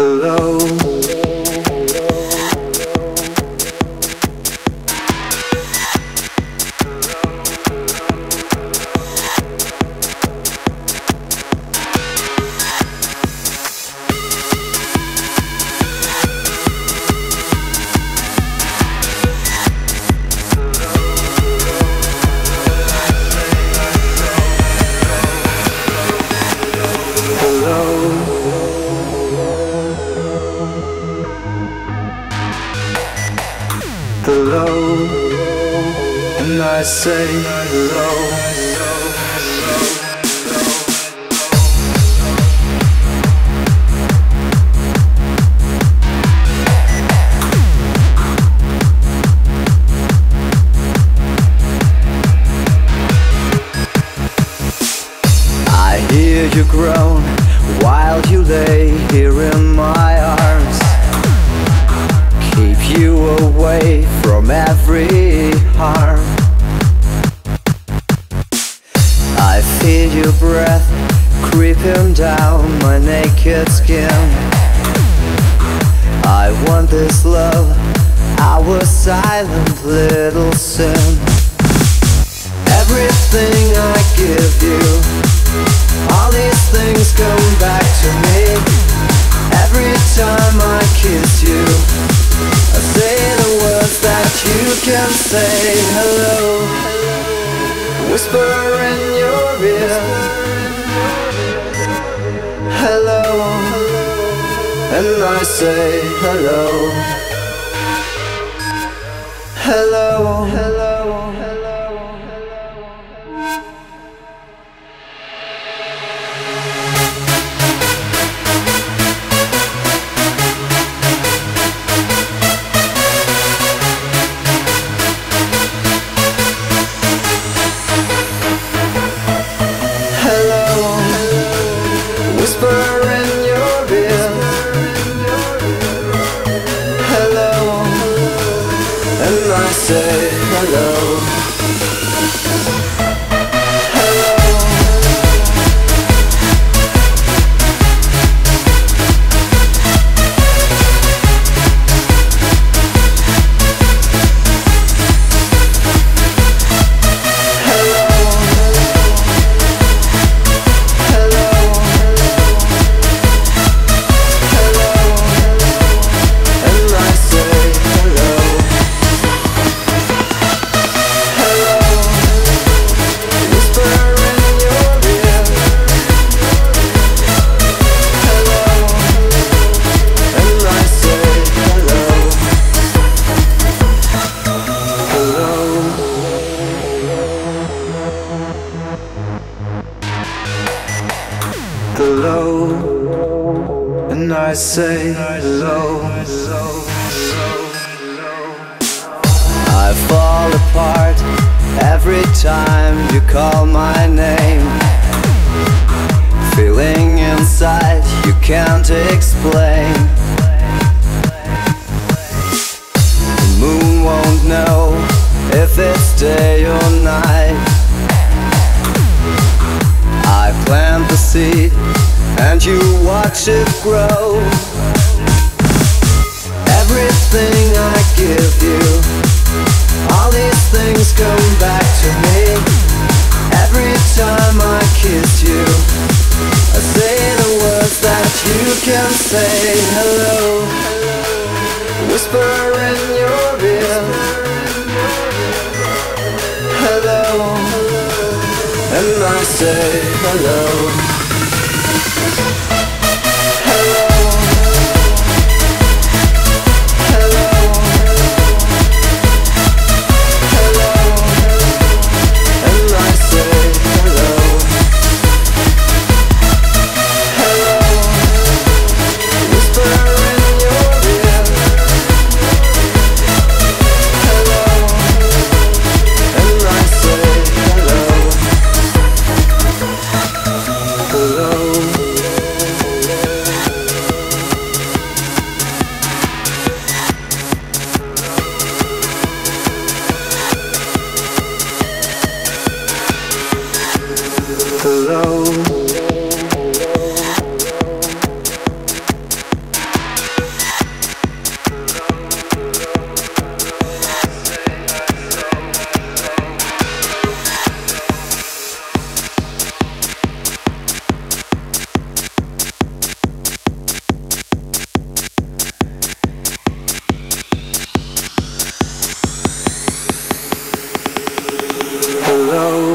Hello. Hello, and I say hello. I hear you groan while you lay here in every harm. I feel your breath creeping down my naked skin. I want this love, our silent little sin. Everything I give you, all these things come back to me. Every time I kiss you, I say you can say. Hello, whisper in your ear. Hello, and I say hello. Hello, hello, I say. Hello. Hello. And I say hello. I fall apart every time you call my name. Feeling inside you can't explain. The moon won't know if it's day or night. Seed and you watch it grow. Everything I give you, all these things come back to me. Every time I kiss you, I say the words that you can say. Hello, whisper in your ear. Hello, and I say hello. Oh.